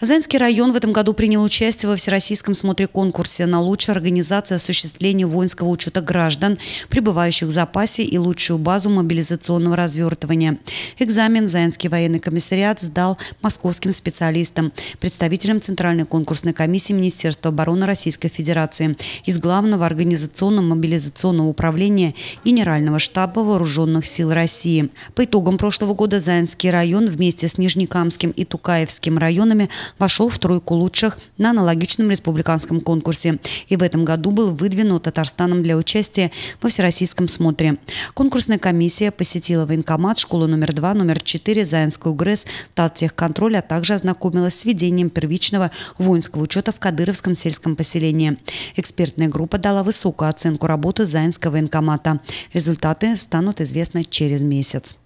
Заинский район в этом году принял участие во Всероссийском смотре-конкурсе на лучшую организацию осуществления воинского учета граждан, пребывающих в запасе и лучшую базу мобилизационного развертывания. Экзамен Заинский военный комиссариат сдал московским специалистам, представителям Центральной конкурсной комиссии Министерства обороны Российской Федерации из Главного организационно-мобилизационного управления Генерального штаба Вооруженных сил России. По итогам прошлого года Заинский район вместе с Нижнекамским и Тукаевским районами – вошел в тройку лучших на аналогичном республиканском конкурсе и в этом году был выдвинут Татарстаном для участия во всероссийском смотре. Конкурсная комиссия посетила военкомат, школу номер 2, номер 4, Заинскую ГРЭС, Таттехконтроль, а также ознакомилась с ведением первичного воинского учета в Кадыровском сельском поселении. Экспертная группа дала высокую оценку работы Заинского военкомата. Результаты станут известны через месяц.